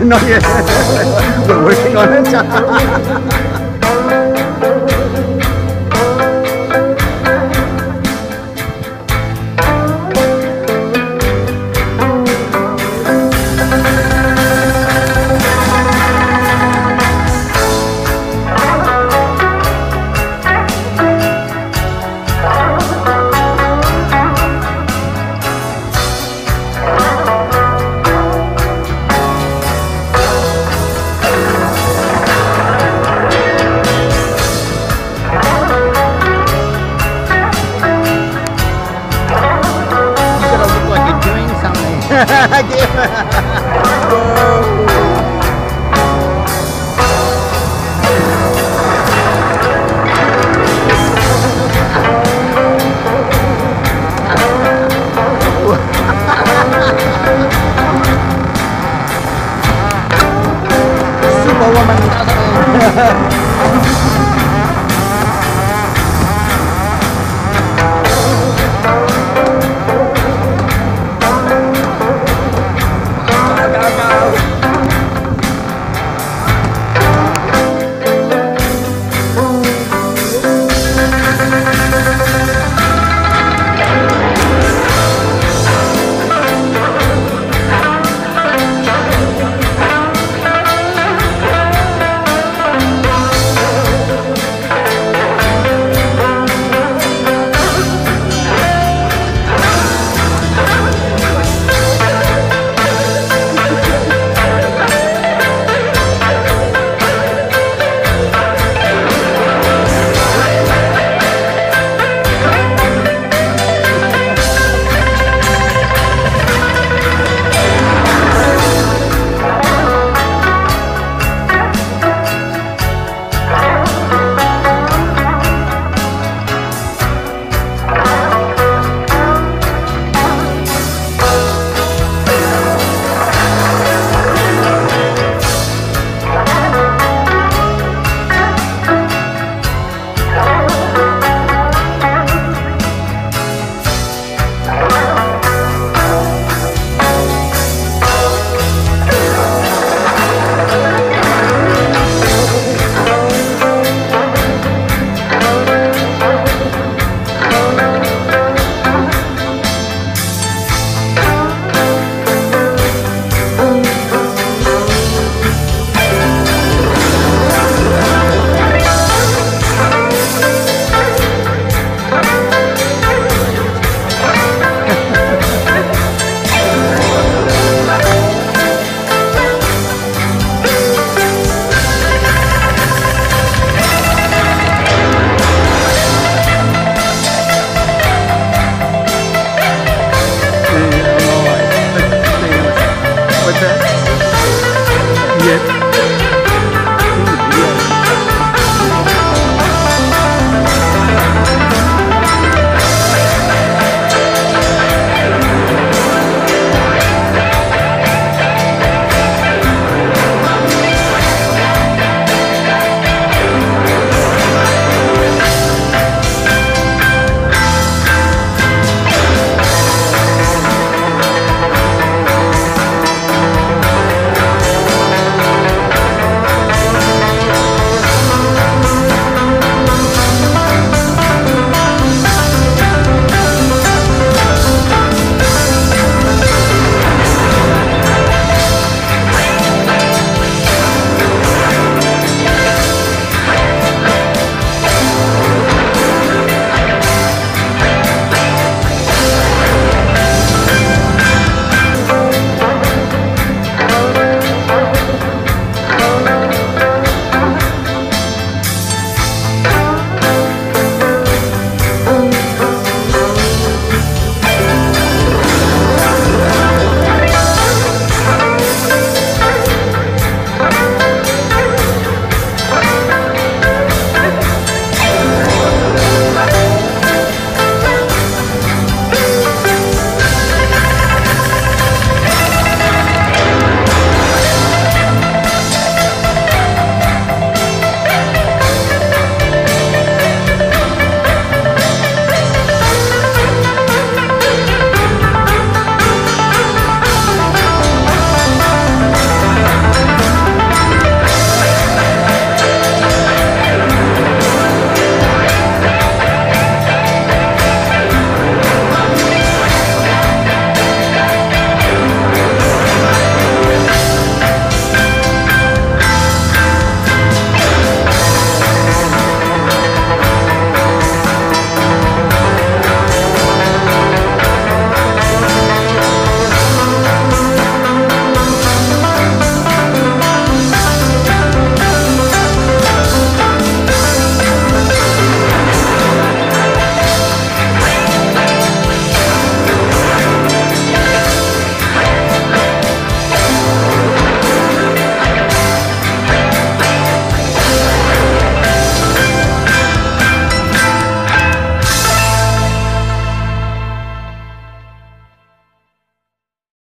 Not yet. We're working on it. 哈哈哈哈哈哈！